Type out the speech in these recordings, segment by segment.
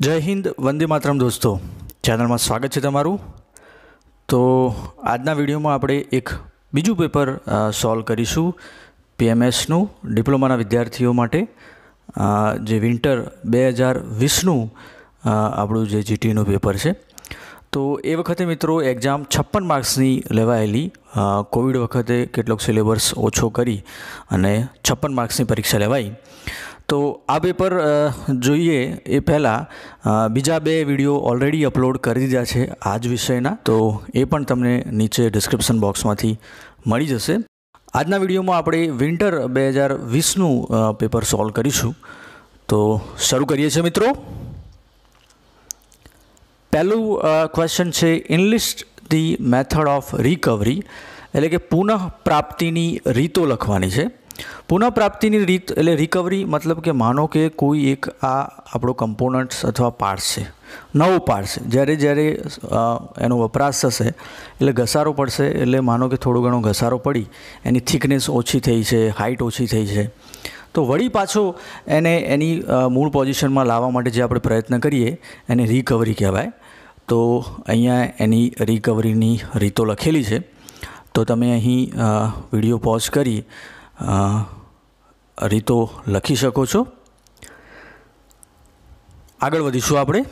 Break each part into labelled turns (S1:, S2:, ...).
S1: જય હિન્દ, વંદે માતરમ દોસ્તો. ચેનલમાં સ્વાગત છે તમારું. તો આજના વિડીયોમાં આપણે એક બીજું પેપર સોલ્વ કરીશું. પીએમએસનું, ડિપ્લોમાના વિદ્યાર્થીઓ માટે. જે વિન્ટર બે હજાર વીસનું આપણું જે જીટીનું પેપર છે. તો એ વખતે મિત્રો એક્ઝામ છપ્પન માર્ક્સની લેવાયેલી. કોવિડ વખતે કેટલોક સિલેબસ ઓછો કરી અને છપ્પન માર્ક્સની પરીક્ષા લેવાઈ. તો આ પેપર જોઈએ. એ પહેલાં બીજા બે વીડિયો ઓલરેડી અપલોડ કરી દીધા છે આ જ વિષયના. તો એ પણ તમને નીચે ડિસ્ક્રિપ્શન બોક્સમાંથી મળી જશે. આજના વિડીયોમાં આપણે વિન્ટર બે હજાર વીસનું પેપર સોલ્વ કરીશું. તો શરૂ કરીએ છીએ મિત્રો. પહેલું ક્વેશ્ચન છે enlist the method of recovery એટલે કે પુનઃ પ્રાપ્તિની રીતો લખવાની છે. પુનઃ પ્રાપ્તિની રીત એટલે રિકવરી મતલબ કે માનો કે કોઈ એક આ આપણો કમ્પોનન્ટ્સ અથવા પાર્ટ્સ છે, નવો પાર્ટ છે. જ્યારે જ્યારે એનો વપરાશ થશે, એટલે ઘસારો પડશે, એટલે માનો કે થોડો ઘણો ઘસારો પડી, એની થિકનેસ ઓછી થઈ છે હાઇટ ઓછી થઈ છે. તો વળી પાછો એને, એની મૂળ પોઝિશનમાં લાવવા માટે જે આપણે પ્રયત્ન કરીએ, એને રિકવરી કહેવાય. તો અહીંયા એની રિકવરીની રીતો લખેલી છે. તો તમે અહીં વીડિયો પોઝ કરી રીતો લખી શકો છો. આગળ વધીશું આપણે.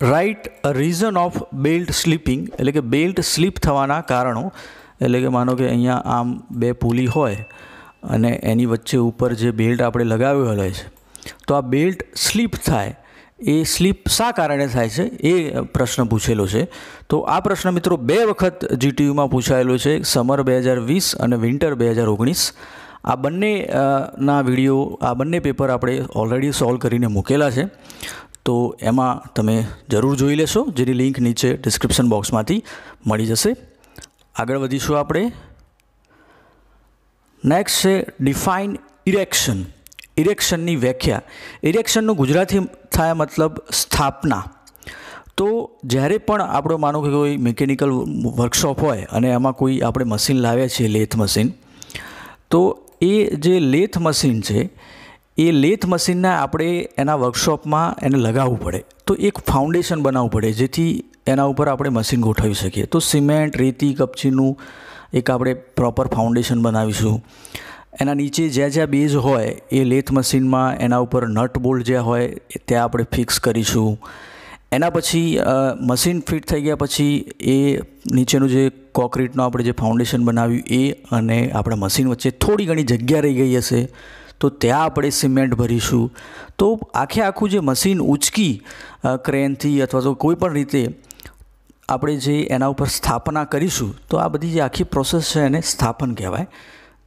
S1: Write reason of belt slipping એટલે કે બેલ્ટ સ્લીપ થવાના કારણો, એટલે કે માનો કે અહીંયા આમ બે પુલી હોય, અને એની વચ્ચે ઉપર જે બેલ્ટ આપણે લગાવ્યો હોય છે. તો આ બેલ્ટ સ્લીપ થાય એ સ્લીપ શા કારણે થાય છે? એ પ્રશ્ન પૂછેલો છે. તો આ પ્રશ્ન મિત્રો બે વખત જીટીયુમાં પૂછાયેલો છે. સમર બે હજાર વીસ અને વિન્ટર બે હજાર ઓગણીસ. આ બંને ના વીડિયો, આ બંને પેપર આપણે ઓલરેડી સોલ્વ કરીને મૂકેલા છે. તો એમાં તમે જરૂર જોઈ લેશો, જેની લિંક નીચે ડિસ્ક્રિપ્શન બોક્સમાંથી મળી જશે. આગળ વધીશું આપણે. નેક્સ્ટ છે ડિફાઇન ઇરેક્શન ઇરેક્શનની વ્યાખ્યા. ઇરેક્શનનું ગુજરાતી થાય મતલબ સ્થાપના. તો જ્યારે પણ આપણો માનો કે કોઈ મિકેનિકલ વર્કશોપ હોય અને એમાં કોઈ આપણે મશીન લાવ્યા છીએ, લેથ મશીન તો એ જે લેથ મશીન છે, એ લેથ મશીનને આપણે એના વર્કશોપમાં એને લગાવવું પડે. તો એક ફાઉન્ડેશન બનાવવું પડે, જેથી એના ઉપર આપણે મશીન ગોઠવી શકીએ. તો સિમેન્ટ રેતી, કપચીનું એક આપણે પ્રોપર ફાઉન્ડેશન બનાવીશું. એના નીચે જ્યાં જ્યાં બેઝ હોય એ લેથ મશીનમાં એના ઉપર નટ બોલ્ટ જ્યાં હોય ત્યાં આપણે ફિક્સ કરીશું. એના પછી મશીન ફિટ થઈ ગયા પછી એ નીચેનું જે કોક્રીટનું આપણે જે ફાઉન્ડેશન બનાવ્યું એ અને આપણા મશીન વચ્ચે થોડી ઘણી જગ્યા રહી ગઈ હશે, તો ત્યાં આપણે સિમેન્ટ ભરીશું. તો આખે આખું જે મશીન ઉચકી ક્રેનથી અથવા તો કોઈ પણ રીતે આપણે જે એના ઉપર સ્થાપના કરીશું, તો આ બધી જે આખી પ્રોસેસ છે એને સ્થાપન કહેવાય.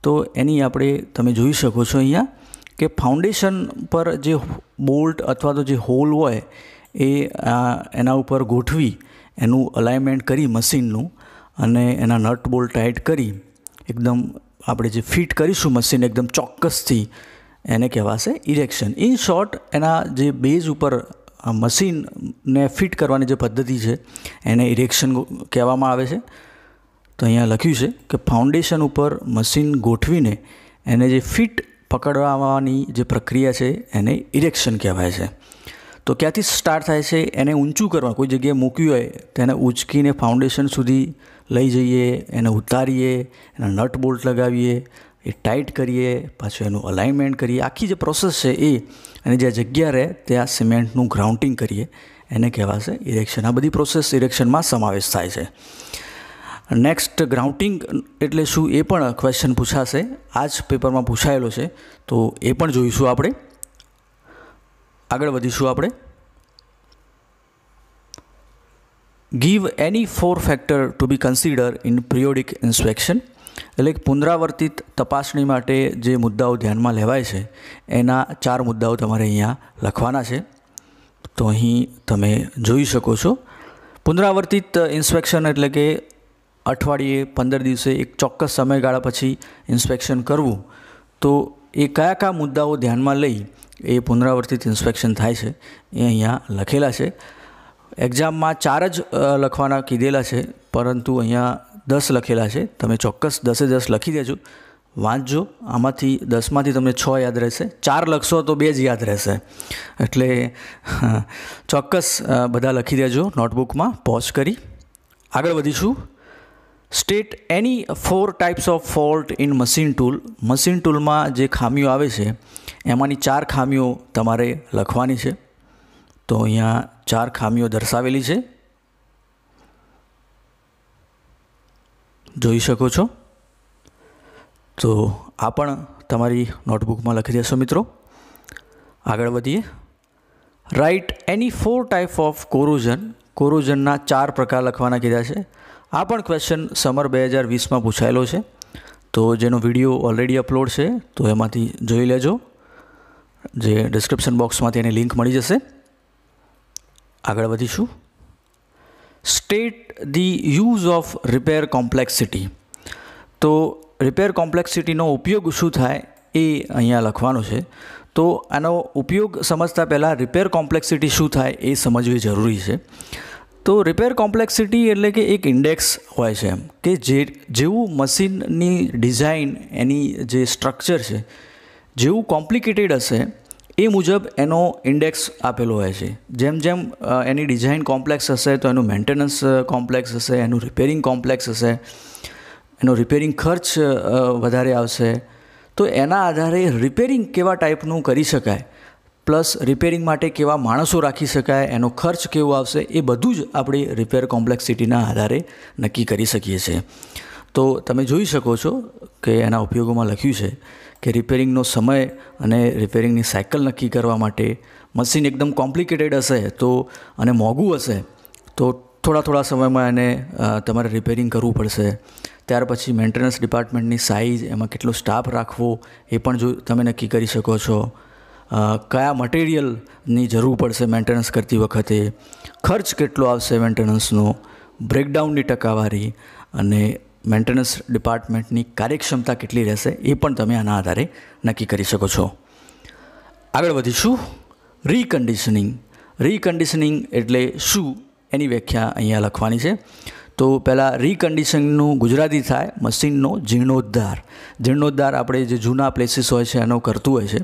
S1: તો એની આપણે તમે જોઈ શકો છો અહીંયા કે ફાઉન્ડેશન પર જે બોલ્ટ અથવા તો જે હોલ હોય એ એના ઉપર ગોઠવી એનું અલાઇનમેન્ટ કરી મશીનનું અને એના નટ બોલ્ટ ટાઈટ કરી એકદમ આપણે જે ફિટ કરીશું મશીન એકદમ ચોક્કસથી એને કહેવાશે ઇરેક્શન ઇન શોર્ટ એના જે બેઝ ઉપર મશીનને ફિટ કરવાની જે પદ્ધતિ છે એને ઇરેક્શન કહેવામાં આવે છે. તો અહીંયા લખ્યું છે કે ફાઉન્ડેશન ઉપર મશીન ગોઠવીને એને જે ફિટ પકડવાની જે પ્રક્રિયા છે એને ઇરેક્શન કહેવાય છે. તો ક્યાંથી સ્ટાર્ટ થાય છે? એને ઊંચું કરવા, કોઈ જગ્યાએ મૂક્યું હોય તેને ઉંચકીને ફાઉન્ડેશન સુધી લઈ જઈએ, એને ઉતારીએ, એના નટ બોલ્ટ લગાવીએ, એ ટાઈટ કરીએ, પાછું એનું અલાઇનમેન્ટ કરીએ. આખી જે પ્રોસેસ છે એ, અને જે જગ્યા રહે ત્યાં સિમેન્ટનું ગ્રાઉન્ડિંગ કરીએ. એને કહેવાશે ઇરેક્શન આ બધી પ્રોસેસ ઇરેક્શનમાં સમાવેશ થાય છે. નેક્સ્ટ ગ્રાઉન્ડિંગ એટલે શું એ પણ ક્વેશ્ચન પૂછાશે. આ જ પેપરમાં પૂછાયેલો છે. તો એ પણ જોઈશું આપણે. આગળ વધીશું આપણે. Give any four factor to be consider in periodic inspection એટલે પુનરાવર્તિત તપાસણી માટે જે મુદ્દાઓ ધ્યાનમાં લેવાય છે, એના ચાર મુદ્દાઓ તમારે અહીંયા લખવાના છે. તો અહીં તમે જોઈ શકો છો. પુનરાવર્તિત ઇન્સ્પેક્શન એટલે કે અઠવાડિયે પંદર દિવસે એક ચોક્કસ સમયગાળા પછી ઇન્સ્પેક્શન કરવું. તો એ કયા કયા મુદ્દાઓ ધ્યાનમાં લઈ એ પુનરાવર્તિત ઇન્સ્પેક્શન થાય છે એ અહીંયા લખેલા છે. એક્ઝામમાં ચાર જ લખવાના કીધેલા છે, પરંતુ અહીંયા દસ લખેલા છે. તમે ચોક્કસ દસે દસ લખી દેજો. વાંચજો. આમાંથી દસમાંથી તમને છ યાદ રહેશે. ચાર લખશો તો બે જ યાદ રહેશે. એટલે, ચોક્કસ બધા લખી દેજો નોટબુકમાં. પોઝ કરી. આગળ વધીશું. State any four types of fault in machine tool. Machine ટૂલમાં જે ખામીઓ આવે છે, એમાંની ચાર ખામીઓ તમારે લખવાની છે. તો અહીંયા ચાર ખામીઓ દર્શાવેલી છે. જોઈ શકો છો? તો આ પણ તમારી નોટબુકમાં લખી દેશો મિત્રો. આગળ વધીએ. Write any four type of corrosion કોરોઝનના ચાર પ્રકાર લખવાના કીધા છે. આ પણ ક્વેશ્ચન સમર બે હજાર વીસમાં પૂછાયેલો છે. તો જેનો વીડિયો ઓલરેડી અપલોડ છે, તો એમાંથી જોઈ લેજો. જે ડિસ્ક્રિપ્શન બોક્સમાંથી એની લિંક મળી જશે. આગળ વધીશું. State the use of repair complexity તો રિપેર કોમ્પ્લેક્સિટીનો ઉપયોગ શું થાય એ અહીંયા લખવાનો છે. તો આનો ઉપયોગ સમજતા પહેલાં રિપેર કોમ્પ્લેક્સિટી શું થાય એ સમજવી જરૂરી છે. તો રિપેર કોમ્પ્લેક્સિટી એટલે કે એક ઇન્ડેક્સ હોય છે એમ, કે જે, જેવું મશીનની ડિઝાઇન એની જે સ્ટ્રક્ચર છે, જેવું કોમ્પ્લિકેટેડ હશે, એ મુજબ એનો ઇન્ડેક્સ આપેલો હોય છે. જેમ જેમ એની ડિઝાઇન કોમ્પ્લેક્સ હશે, તો એનું મેન્ટેનન્સ કોમ્પ્લેક્સ હશે, એનું રિપેરિંગ કોમ્પ્લેક્સ હશે, એનો રિપેરિંગ ખર્ચ વધારે આવશે. તો એના આધારે રિપેરિંગ કેવા ટાઈપનું કરી શકાય? પ્લસ રિપેરિંગ માટે કેવા માણસો રાખી શકાય, એનો ખર્ચ કેવો આવશે, એ બધું જ આપણી રિપેર કોમ્પ્લેક્સિટીના આધારે નક્કી કરી શકીએ છીએ. તો તમે જોઈ શકો છો કે એના ઉપયોગોમાં લખ્યું છે કે રિપેરિંગનો સમય અને રિપેરિંગની સાયકલ નક્કી કરવા માટે મશીન એકદમ કોમ્પ્લિકેટેડ હશે તો, અને મોંઘું હશે તો થોડા થોડા સમયમાં એને તમારે રિપેરિંગ કરવું પડશે. ત્યાર પછી મેન્ટેનન્સ ડિપાર્ટમેન્ટની સાઇઝ એમાં કેટલો સ્ટાફ રાખવો, એ પણ જો તમે નક્કી કરી શકો છો. કયા મટીરિયલની જરૂર પડશે મેન્ટેનન્સ કરતી વખતે? ખર્ચ કેટલો આવશે મેન્ટેનન્સનો બ્રેકડાઉનની ટકાવારી અને મેન્ટેનન્સ ડિપાર્ટમેન્ટની કાર્યક્ષમતા કેટલી રહેશે? એ પણ તમે આના આધારે નક્કી કરી શકો છો. આગળ વધીશું. રીકન્ડિશનિંગ રીકન્ડિશનિંગ એટલે શું? એની વ્યાખ્યા અહીંયા લખવાની છે. તો પહેલાં રીકન્ડિશનિંગનું ગુજરાતી થાય મશીનનો જીર્ણોદ્ધાર. જીર્ણોદ્ધાર આપણે જે જૂના પ્લેસીસ હોય છે એનો કરતું હોય છે.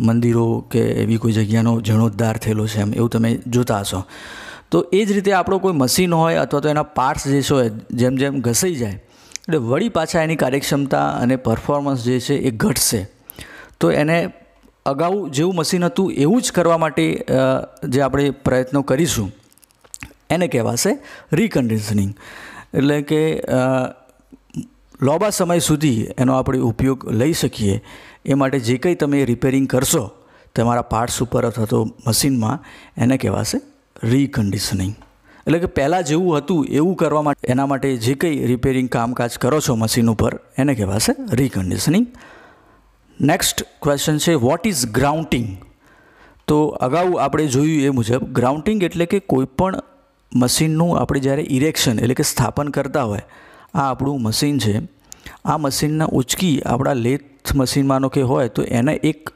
S1: મંદિરો કે એવી કોઈ જગ્યાનો જીર્ણોદ્ધાર થયેલો છે એમ, એવું તમે જોતા હશો. તો એ જ રીતે આપણો કોઈ મશીન હોય અથવા તો એના પાર્ટ્સ જે છે, જેમ જેમ ઘસાઈ જાય, એટલે વળી પાછા એની કાર્યક્ષમતા અને પરફોર્મન્સ જે છે, એ ઘટશે. તો એને અગાઉ જેવું મશીન હતું, એવું જ કરવા માટે જે આપણે પ્રયત્નો કરીશું. એને કહેવાશે રિકન્ડિશનિંગ એટલે કે લાંબા સમય સુધી એનો આપણે ઉપયોગ લઈ શકીએ. એ માટે જે કંઈ તમે રિપેરિંગ કરશો, તમારા પાર્ટ્સ ઉપર અથવા તો મશીનમાં એને કહેવાશે રિકન્ડિશનિંગ એટલે કે પહેલાં જેવું હતું, એવું કરવા માટે, એના માટે જે કંઈ રિપેરિંગ કામકાજ કરો છો મશીન ઉપર, એને કહેવાશે રિકન્ડિશનિંગ નેક્સ્ટ ક્વેશ્ચન છે વોટ ઇઝ ગ્રાઉન્ટિંગ તો અગાઉ આપણે જોયું એ મુજબ ગ્રાઉન્ટિંગ એટલે કે કોઈપણ મશીનનું આપણે જ્યારે ઇરેક્શન એટલે કે સ્થાપન કરતા હોય, આ આપણું મશીન છે. આ મશીનના ઉચકી આપણા લેથ મશીનમાંનો કે હોય, તો એને એક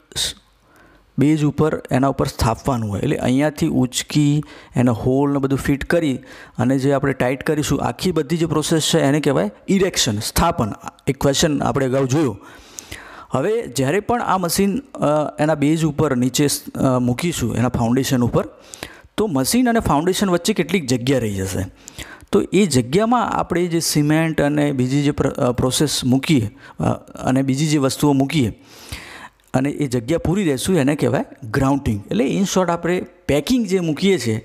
S1: બેઝ ઉપર એના ઉપર સ્થાપવાનું હોય. એટલે અહીંયાથી ઉચકી, એને હોલને બધું ફિટ કરી અને જે આપણે ટાઈટ કરીશું, આખી બધી જે પ્રોસેસ છે એને કહેવાય ઇરેક્શન સ્થાપન. એક ક્વેશ્ચન આપણે અગાઉ જોયું. હવે જ્યારે પણ આ મશીન એના બેઝ ઉપર નીચે મૂકીશું, એના ફાઉન્ડેશન ઉપર તો મશીન અને ફાઉન્ડેશન વચ્ચે કેટલીક જગ્યા રહી જશે. તો એ જગ્યામાં આપણે જે સિમેન્ટ અને બીજી જે પ્રોસેસ મૂકીએ અને બીજી જે વસ્તુઓ મૂકીએ, અને એ જગ્યા પૂરી રહેશું એને કહેવાય ગ્રાઉન્ડિંગ એટલે ઇન શોર્ટ આપણે પેકિંગ જે મૂકીએ છીએ,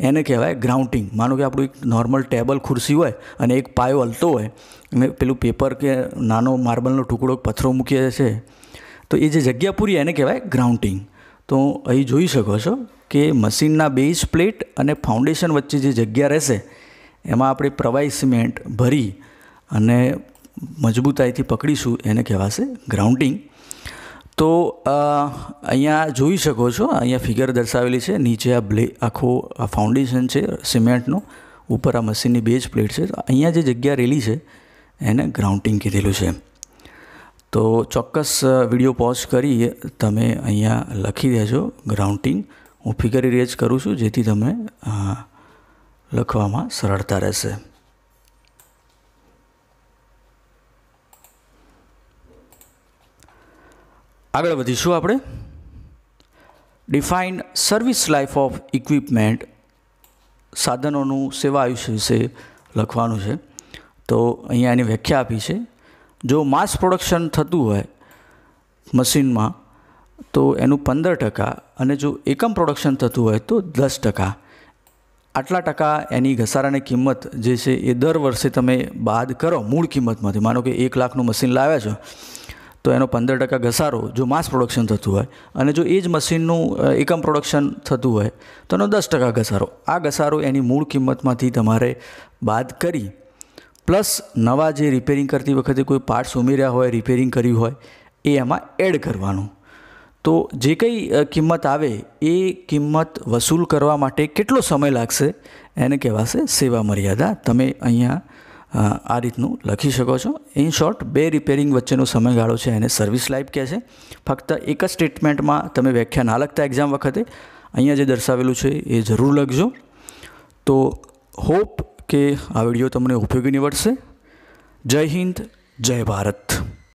S1: એને કહેવાય ગ્રાઉન્ડિંગ માનો કે આપણું એક નોર્મલ ટેબલ, ખુરશી હોય અને એક પાયો હલતો હોય, અને પેલું પેપર કે નાનો માર્બલનો ટુકડો, પથ્થરો મૂકીએ છે, તો એ જે જગ્યા પૂરી એને કહેવાય ગ્રાઉન્ડિંગ તો અહીં જોઈ શકો છો કે મશીનના બેઝ પ્લેટ અને ફાઉન્ડેશન વચ્ચે જે જગ્યા રહેશે, એમાં આપણે પ્રવાહી સિમેન્ટ ભરી અને મજબૂતાઈથી પકડીશું એને કહેવાશે ગ્રાઉન્ડિંગ. તો અહીંયા જોઈ શકો છો, અહીંયા ફિગર દર્શાવેલી છે, નીચે આ બ્લે, આખો આ ફાઉન્ડેશન છે સિમેન્ટનું, ઉપર આ મશીનની બેઝ પ્લેટ છે. અહીંયા જે જગ્યા રેલી છે, એને ગ્રાઉન્ડિંગ કીધેલું છે. તો ચોક્કસ વીડિયો પોઝ કરી તમે અહીંયા લખી દેજો ગ્રાઉન્ડિંગ. હું ફિગર ઇરેજ કરું છું, જેથી તમે લખવામાં સરળતા રહેશે. આગળ વધીશું આપણે. Define service life of equipment સાધનોનું સેવા આયુષ્ય વિશે લખવાનું છે. તો અહીંયા એની વ્યાખ્યા આપી છે. જો માસ પ્રોડક્શન થતું હોય મશીનમાં, તો એનું પંદર ટકા અને જો એકમ પ્રોડક્શન થતું હોય, તો દસ ટકા. આટલા ટકા એની ઘસારાની કિંમત જે છે એ દર વર્ષે તમે બાદ કરો, મૂળ કિંમતમાંથી. માનો કે એક લાખનું મશીન લાવ્યા છો, તો એનો પંદર ટકા ઘસારો જો માસ પ્રોડક્શન થતું હોય અને જો એ જ મશીનનું એકમ પ્રોડક્શન થતું હોય, તો એનો દસ ટકા ઘસારો. આ ઘસારો એની મૂળ કિંમતમાંથી તમારે બાદ કરી પ્લસ નવા જે રિપેરિંગ કરતી વખતે કોઈ પાર્ટ્સ ઉમેર્યા હોય રિપેરિંગ કર્યું હોય, એ એમાં એડ કરવાનું. તો જે કંઈ કિંમત આવે, એ કિંમત વસૂલ કરવા માટે કેટલો સમય લાગશે, એને કહેવાશે સેવા મર્યાદા. તમે અહીંયા આ રીતનું લખી શકો છો. ઇન શોર્ટ બે રિપેરિંગ વચ્ચેનો સમયગાળો છે, એને સર્વિસ લાઈફ કહે છે. ફક્ત એક જ સ્ટેટમેન્ટમાં તમે વ્યાખ્યા ના લખતા એક્ઝામ વખતે, અહીંયા જે દર્શાવેલું છે, એ જરૂર લખજો. તો હોપ કે આ વીડિયો તમને ઉપયોગી નીવડશે. જય હિન્દ જય ભારત.